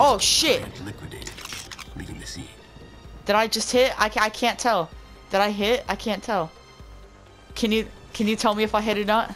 Oh shit! Liquidated, leaving the scene. Did I just hit? I, I can't tell. Did I hit? I can't tell. Can you can you tell me if I hit or not?